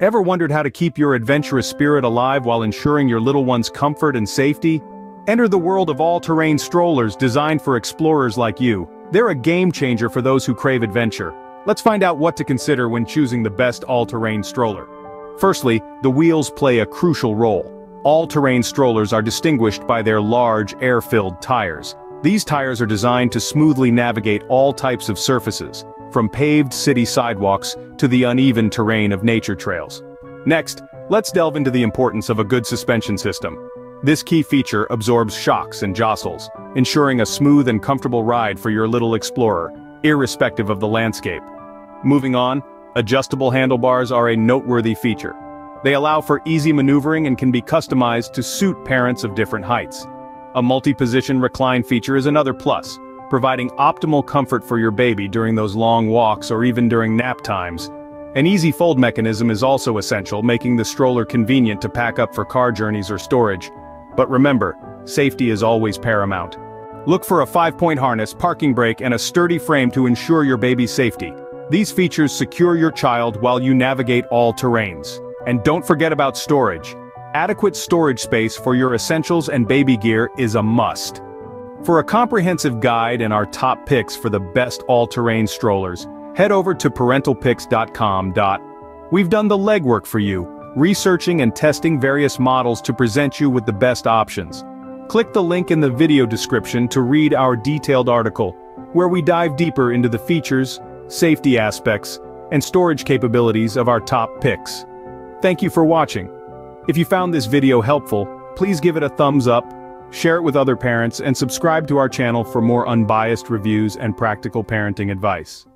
Ever wondered how to keep your adventurous spirit alive while ensuring your little one's comfort and safety? Enter the world of all-terrain strollers designed for explorers like you. They're a game-changer for those who crave adventure. Let's find out what to consider when choosing the best all-terrain stroller. Firstly, the wheels play a crucial role. All-terrain strollers are distinguished by their large, air-filled tires. These tires are designed to smoothly navigate all types of surfaces, from paved city sidewalks to the uneven terrain of nature trails. Next, let's delve into the importance of a good suspension system. This key feature absorbs shocks and jostles, ensuring a smooth and comfortable ride for your little explorer, irrespective of the landscape. Moving on, adjustable handlebars are a noteworthy feature. They allow for easy maneuvering and can be customized to suit parents of different heights. A multi-position recline feature is another plus, providing optimal comfort for your baby during those long walks or even during nap times. An easy fold mechanism is also essential, making the stroller convenient to pack up for car journeys or storage. But remember, safety is always paramount. Look for a 5-point harness, parking brake and a sturdy frame to ensure your baby's safety. These features secure your child while you navigate all terrains. And don't forget about storage. Adequate storage space for your essentials and baby gear is a must. For a comprehensive guide and our top picks for the best all-terrain strollers, head over to parentalpicks.com. We've done the legwork for you, researching and testing various models to present you with the best options. Click the link in the video description to read our detailed article, where we dive deeper into the features, safety aspects, and storage capabilities of our top picks. Thank you for watching. If you found this video helpful, please give it a thumbs up, share it with other parents and subscribe to our channel for more unbiased reviews and practical parenting advice.